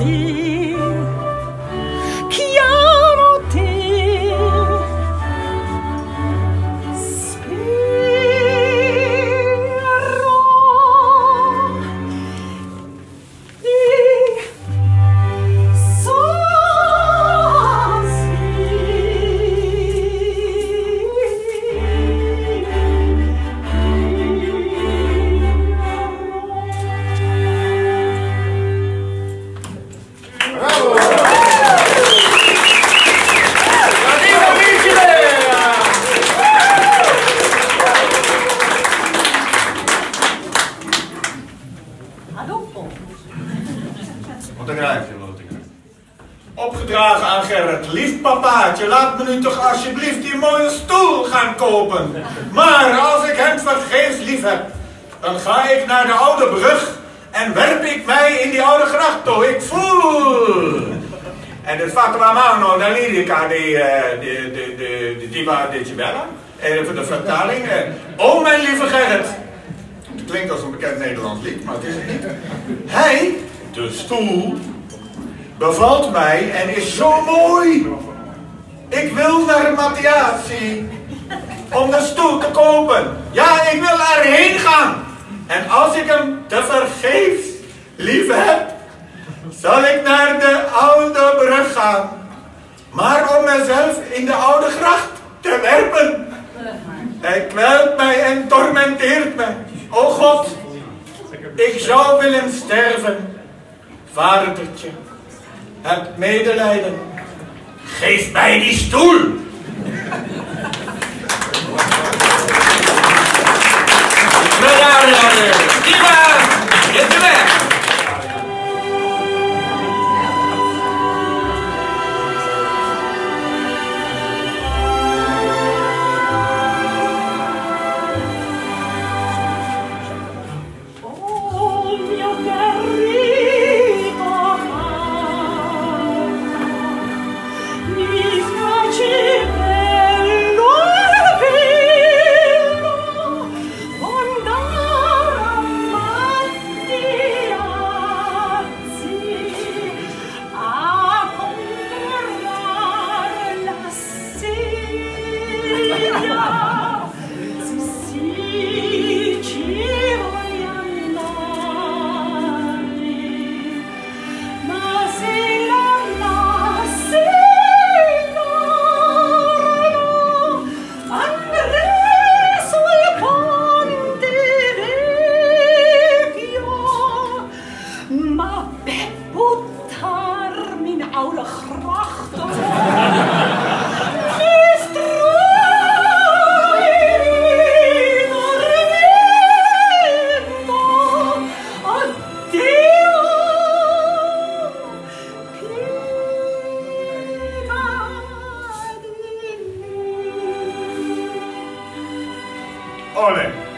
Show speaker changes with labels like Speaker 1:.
Speaker 1: partir. Opgedragen aan Gerrit. Lief papaatje, laat me nu toch alsjeblieft die mooie stoel gaan kopen. Maar als ik hem vergeefs lief heb, dan ga ik naar de oude brug en werp ik mij in die oude gracht toe. Ik voel. En het fatwa mano die di, di, die, die waar Diva de bellen. Eh, voor de vertaling. Eh. Oh mijn lieve Gerrit. Het klinkt als een bekend Nederlands lied, maar het is niet. Hij de stoel, bevalt mij en is zo mooi. Ik wil naar Mattiazi om de stoel te kopen. Ja, ik wil erheen gaan. En als ik hem te vergeefs lief heb, zal ik naar de oude brug gaan. Maar om mezelf in de oude gracht te werpen. Hij kwelt mij en tormenteert me. O God, ik zou willen sterven. Vadertje, heb medelijden. Geef mij die stoel.
Speaker 2: Brigade,
Speaker 3: Olha.